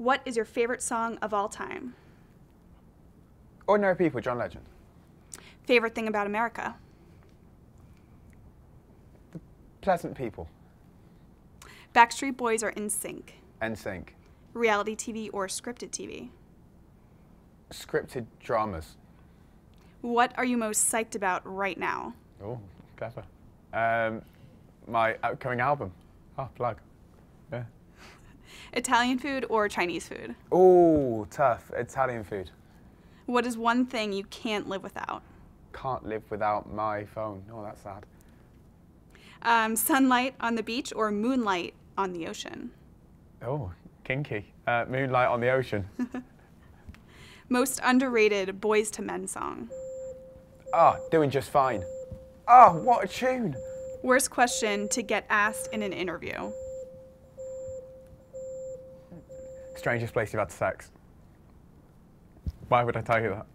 What is your favorite song of all time? Ordinary People, John Legend. Favorite thing about America? The Pleasant People. Backstreet Boys or NSYNC? NSYNC. Reality TV or scripted TV? Scripted dramas. What are you most psyched about right now? Oh, clever. Um, my upcoming album. Oh, plug. Yeah. Italian food or Chinese food? Oh, tough. Italian food. What is one thing you can't live without? Can't live without my phone. Oh, that's sad. Um, sunlight on the beach or moonlight on the ocean? Oh, kinky. Uh, Moonlight on the Ocean. Most underrated Boyz II Men song? Ah, doing just fine. Ah, what a tune. Worst question to get asked in an interview? Strangest place you've had sex. Why would I tell you that?